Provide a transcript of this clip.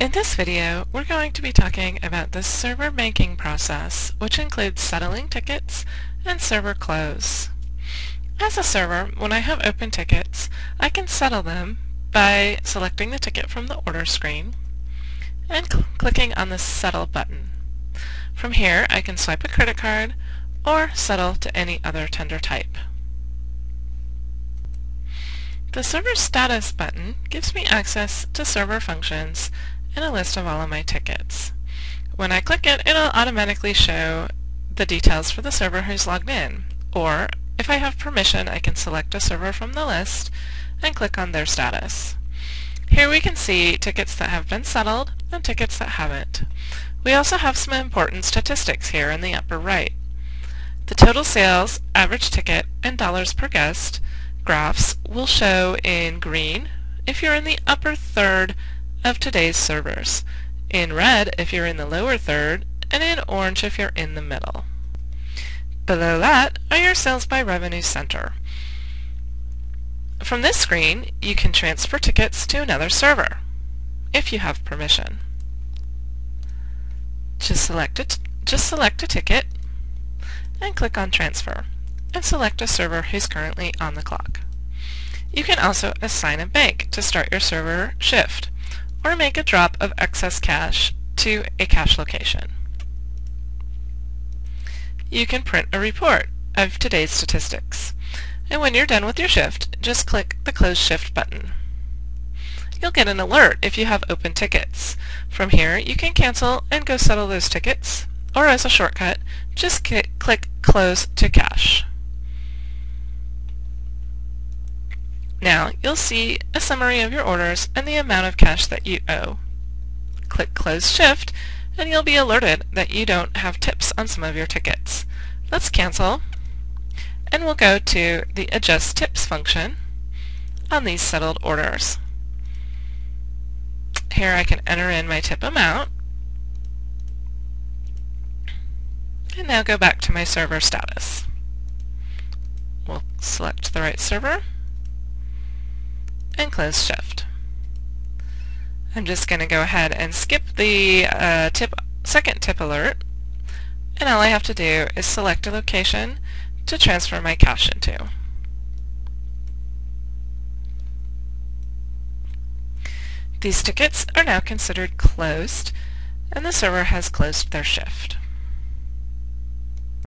In this video, we're going to be talking about the server banking process, which includes settling tickets and server close. As a server, when I have open tickets, I can settle them by selecting the ticket from the order screen and cl clicking on the Settle button. From here, I can swipe a credit card or settle to any other tender type. The Server Status button gives me access to server functions and a list of all of my tickets. When I click it, it'll automatically show the details for the server who's logged in. Or, if I have permission, I can select a server from the list and click on their status. Here we can see tickets that have been settled and tickets that haven't. We also have some important statistics here in the upper right. The total sales, average ticket, and dollars per guest graphs will show in green if you're in the upper third of today's servers, in red if you're in the lower third, and in orange if you're in the middle. Below that are your sales by revenue center. From this screen, you can transfer tickets to another server, if you have permission. Just select a, just select a ticket and click on Transfer, and select a server who's currently on the clock. You can also assign a bank to start your server shift, or make a drop of excess cash to a cash location. You can print a report of today's statistics. And when you're done with your shift, just click the Close Shift button. You'll get an alert if you have open tickets. From here, you can cancel and go settle those tickets, or as a shortcut, just click Close to Cash. Now, you'll see a summary of your orders and the amount of cash that you owe. Click Close Shift, and you'll be alerted that you don't have tips on some of your tickets. Let's cancel, and we'll go to the Adjust Tips function on these settled orders. Here I can enter in my tip amount, and now go back to my server status. We'll select the right server, and close shift. I'm just going to go ahead and skip the uh, tip, second tip alert and all I have to do is select a location to transfer my cash into. These tickets are now considered closed and the server has closed their shift.